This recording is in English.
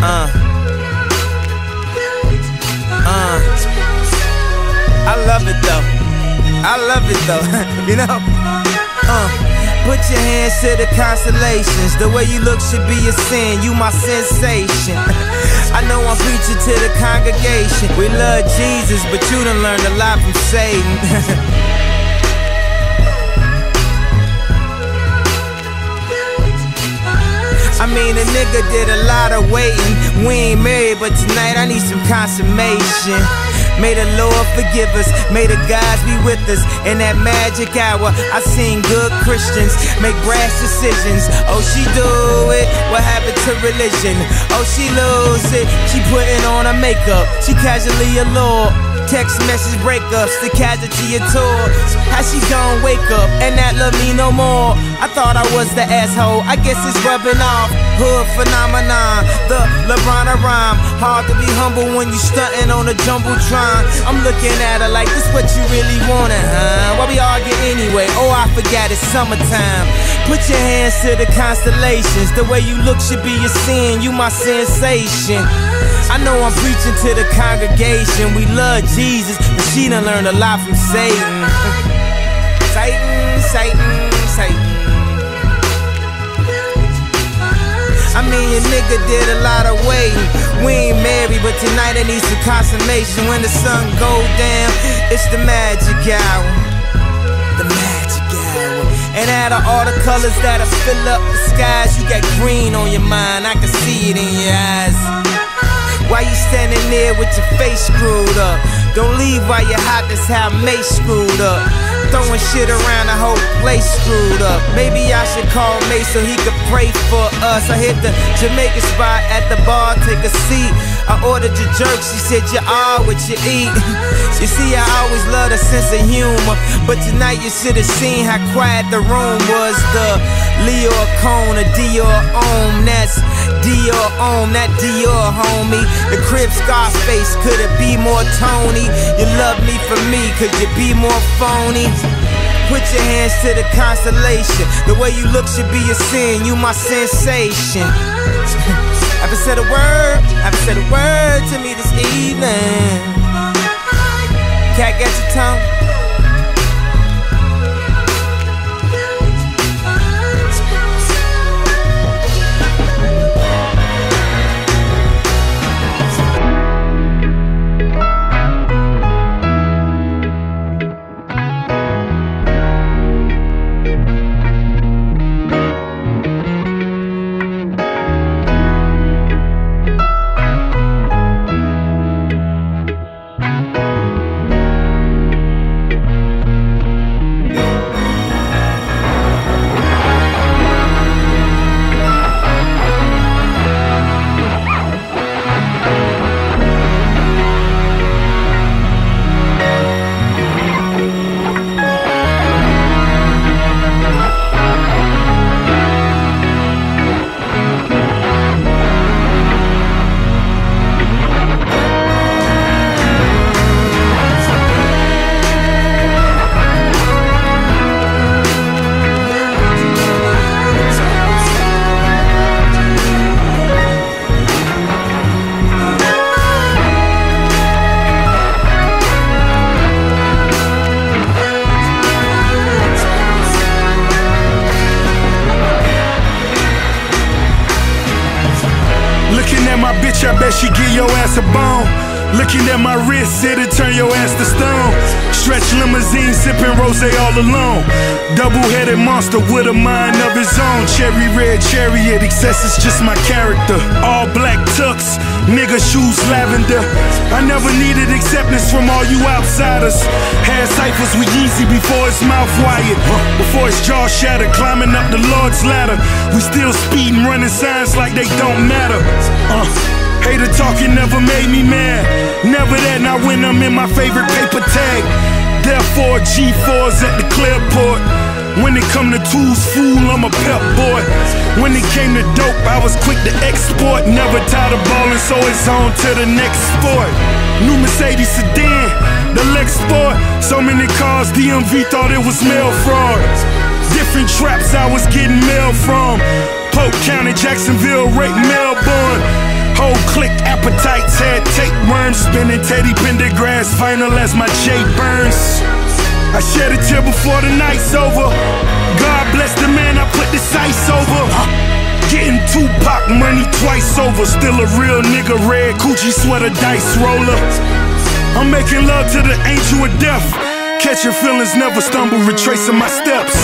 Uh. Uh. I love it though. I love it though. you know? Uh. Put your hands to the constellations. The way you look should be a sin. You my sensation. I know I'm preaching to the congregation. We love Jesus, but you done learned a lot from Satan. I mean, a nigga did a lot of waiting. We ain't married, but tonight I need some consummation. May the Lord forgive us, may the gods be with us. In that magic hour, I seen good Christians make brash decisions. Oh, she do it, what happened to religion? Oh, she lose it, she putting on her makeup. She casually allured. Text message breakups, the casualty of tour. How she wake up and that love me no more? I thought I was the asshole, I guess it's rubbing off. Hood phenomenon, the LeBron rhyme. Hard to be humble when you stunting on a jumbotron. I'm looking at her like this what you really wanted, huh? Why we argue anyway? Oh, I forgot it's summertime. Put your hands to the constellations. The way you look should be a sin. You my sensation. I know I'm preaching to the congregation. We love Jesus, but she done learned a lot from Satan. Satan, Satan, Satan. I mean, your nigga did a lot of waiting. We ain't married, but tonight it needs some consummation. When the sun go down, it's the magic hour. The magic hour. And out of all the colors that'll fill up the skies, you got green on your mind. I can see it in your eyes. Why you standing there with your face screwed up? Don't leave while you're hot, that's how Mase screwed up. Throwing shit around, the whole place screwed up. Maybe I should call Mase so he could pray for us. I hit the Jamaican spot at the bar, take a seat. I ordered your jerk, she said you are what you eat. you see, I always love a sense of humor, but tonight you should have seen how quiet the room was. The Leo Cone, a Dior Homme, that's Dior Homme, that Dior homie. The crib Scarface, could it be more Tony? You love me for me, could you be more phony? Put your hands to the constellation. The way you look should be a sin. You my sensation. haven't said a word, haven't said a word to me this evening. Cat got your tongue. my bitch, I bet she give your ass a bone. Looking at my wrist, it'll turn your ass to stone. Stretch limousine, sipping rose all alone. Double headed monster with a mind of his own. Cherry red chariot, excess is just my character. All black tux, nigga shoes lavender. I never needed acceptance from all you outsiders. Had ciphers with Yeezy before his mouth wired. Before his jaw shattered, climbing up the Lord's ladder. We still speeding, running signs like they don't matter. Uh. G4s at the Clearport. When it come to tools, fool, I'm a pep boy. When it came to dope, I was quick to export. Never tired of ballin', so it's on to the next sport. New Mercedes sedan, the Lex Sport. So many cars, DMV thought it was mail fraud. Different traps I was getting mail from. Polk County, Jacksonville, Lake, Melbourne. Whole click appetites had tapeworms. Spinning Teddy Pendergrass final as my J burns. I shed a tear before the night's over. God bless the man I put the sights over. Getting Tupac money twice over. Still a real nigga, red Coogi sweater, dice roller. I'm making love to the angel of death. Catching feelings, never stumble, retracing my steps.